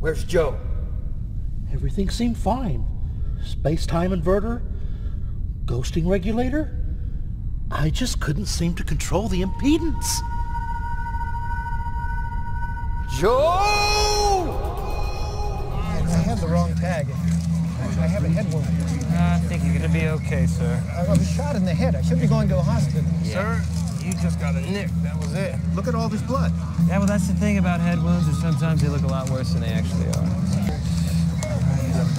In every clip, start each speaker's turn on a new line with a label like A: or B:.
A: Where's Joe?
B: Everything seemed fine. Space-time inverter, ghosting regulator. I just couldn't seem to control the impedance.
A: Joe!
C: I have the wrong tag. I have a head wound.
D: I think you're gonna be okay, sir.
C: I was shot in the head. I should be going to a hospital.
D: Sir, you just got a nick. That was it.
C: Look at all this blood.
D: Yeah, well, that's the thing about head wounds, is sometimes they look a lot worse than they actually are.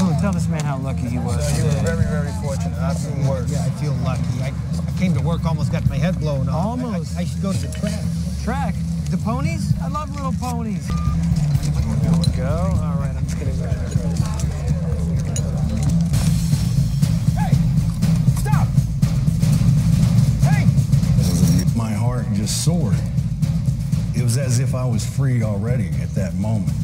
D: Oh, tell this man how lucky he was.
C: you were very, very fortunate. I've seen worse. Yeah, I feel lucky. I, I came to work, almost got my head blown off.
D: Almost.
C: I, I, I should go to the track.
D: Track? The ponies? I love little ponies. There we go.
E: Heart just soared. It was as if I was free already at that moment.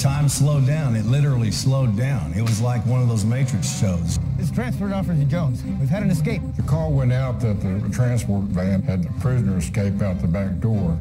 E: Time slowed down. It literally slowed down. It was like one of those Matrix shows.
C: It's transferred Officer Jones. We've had an escape.
F: The call went out that the transport van had the prisoner escape out the back door.